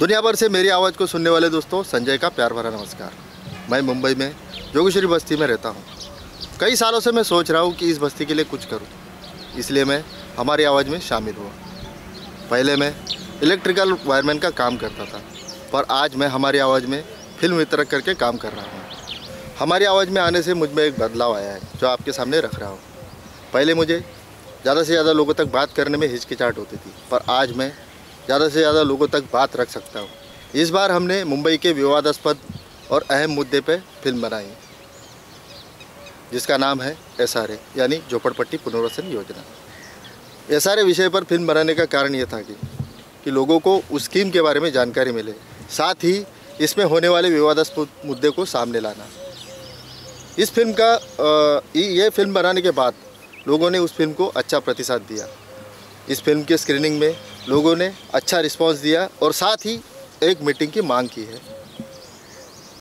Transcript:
दुनिया भर से मेरी आवाज़ को सुनने वाले दोस्तों, संजय का प्यार भरा नमस्कार। मैं मुंबई में जोगेश्वरी बस्ती में रहता हूँ। कई सालों से मैं सोच रहा हूँ कि इस बस्ती के लिए कुछ करूँ। इसलिए मैं हमारी आवाज़ में शामिल हुआ। पहले मैं इलेक्ट्रिकल वायरमैन का काम करता था, पर आज मैं हमारी आवाज़ में फ़िल्म वितरक करके काम कर रहा हूँ। हमारी आवाज़ में आने से मुझमें एक बदलाव आया है, जो आपके सामने रख रहा हूँ। पहले मुझे ज़्यादा से ज़्यादा लोगों तक बात करने में हिचकिचाहट होती थी, पर आज मैं ज़्यादा से ज़्यादा लोगों तक बात रख सकता हूँ। इस बार हमने मुंबई के विवादास्पद और अहम मुद्दे पर फ़िल्म बनाई, जिसका नाम है एसआरए, यानी झोपड़पट्टी पुनर्वसन योजना। एसआरए विषय पर फ़िल्म बनाने का कारण ये था कि कि लोगों को उस स्कीम के बारे में जानकारी मिले, साथ ही इसमें होने वाले विवादास्पद मुद्दे को सामने लाना। इस फ़िल्म का ये फ़िल्म बनाने के बाद लोगों ने उस फ़िल्म को अच्छा प्रतिसाद दिया। इस फ़िल्म के स्क्रीनिंग में लोगों ने अच्छा रिस्पांस दिया और साथ ही एक मीटिंग की मांग की है।